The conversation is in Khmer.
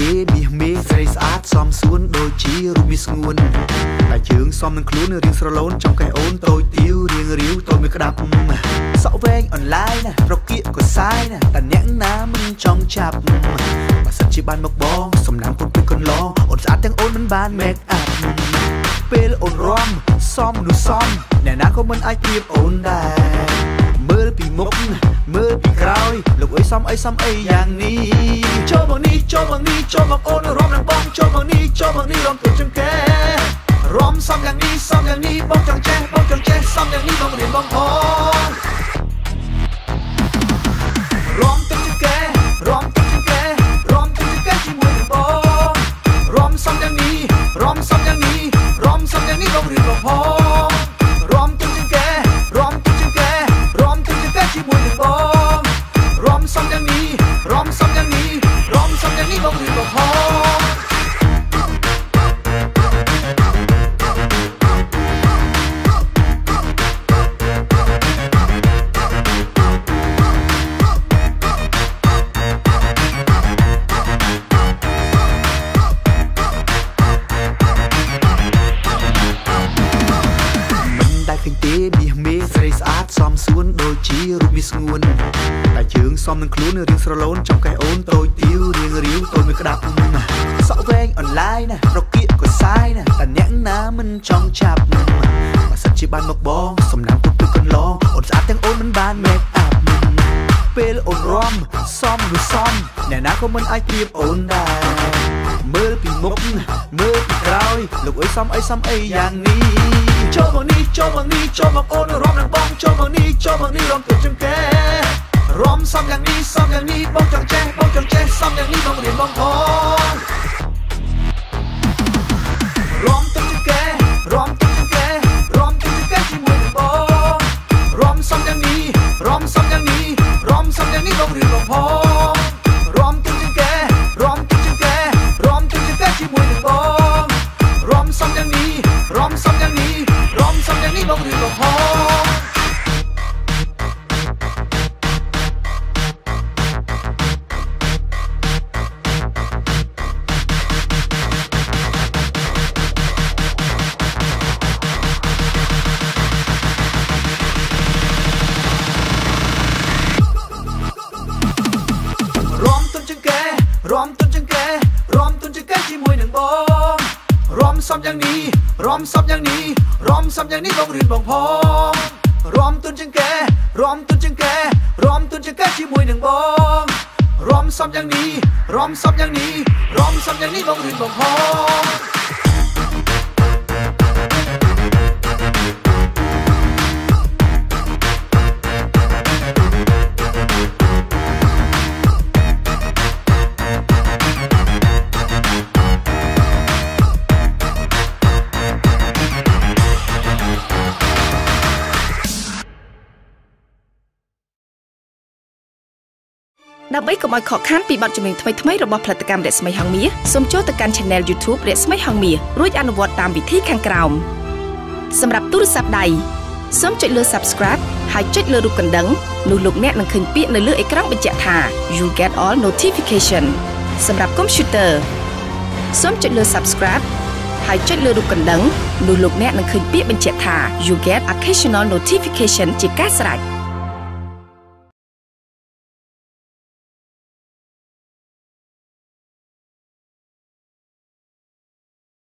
baby សមេស្រីស្អាតសមសួនដូចជារូបមាសស្ងួនតែជើងសមនឹងខ្លួនរៀងស្រឡូនចំកេះអូនតូចទៀវរៀងរាវតូចមួយក្តាប់សក់វែងអនឡាញណាប្រគៀកក៏សាយណាតែអ្នកណាមិនចង់ចាប់បើសិនជាបានមកបងសំណាងពុនពេកកន្លងអូនស្អាតទាំងអូនមិនបាន make up ពេលអូនរំសមនោះសមអ្នកណាក៏មិនអាចប្រៀបអូនដែរមើលពីមុខមើលពីក្រោយលោកអើយ សំអីសំអីយ៉ាងនេះចូលមកនេះចូលមកនេះចូលមកអូនរំនឹងបងចូលមកនេះចូលមកនេះរំទៅចង្កែរំសំយ៉ាងនេះសំយ៉ាងនេះបងចង់ចេះបងចង់ចេះសំយ៉ាងនេះបងរៀនបងផងរំទៅចង្កែរំទៅចង្កែរំ សមសួនដូចជារូបមាសស្ងួនតែជើងសមនឹងខ្លួនរៀងស្រឡូនចំកេះអូនតូចទៀវរៀងរាវតូចមួយក្តាប់សក់វែងអនឡាញណាប្រគៀកក៏សាយណាតែអ្នកណាមិនចង់ចាប់បើសិនជាបានមកបងសំណាងពុកទឹកកន្លងអូនស្អាតទាំងអូនមិនបាន make up ពេលអូនរំសមនោះសមអ្នកណាក៏មិនអាចប្រៀបអូនដែរមើលពីមុខមើលពីក្រោយលោកអើយសំអីសំអីយ៉ាងនេះចូលមកនេះចូលមកនេះចូលមកអូនរំនឹងបងចូលមកនេះចូលមកនេះរំទៅចង្កែរំសំយ៉ាងនេះសំយ៉ាងនេះបងចង់ចេះបងចង់ចេះសំយ៉ាងនេះបងរៀនបងផង រំសំយ៉ាងនេះរំសំយ៉ាងនេះរំសំយ៉ាងនេះបងរៀនបងផងរំទុនចង្កែរំទុនចង្កែរំទុនចង្កែជាមួយនឹងបងរំសំយ៉ាងនេះរំសំយ៉ាងនេះរំសំយ៉ាងនេះបងរៀនបងផង ដើម្បីកុំឲ្យខកខានពីបទចម្រៀងថ្មីៗរបស់ផលិតកម្មរស្មីហងមាសសូមចូលទៅកាន់ Channel YouTube រស្មីហងមាសរួចអនុវត្តតាមវិធីខាងក្រោមសម្រាប់ទូរស័ព្ទដៃសូមចុចលើ Subscribe ហើយចុចលើរូបកណ្ដឹងនោះលោកអ្នកនឹងឃើញពាក្យនៅលើអេក្រង់បញ្ជាក់ថា You get all notification សម្រាប់ Computer សូមចុចលើ Subscribe ហើយចុចលើរូបកណ្ដឹងនោះលោកអ្នកនឹងឃើញពាក្យបញ្ជាក់ថា You get occasional notification ជាការស្រេច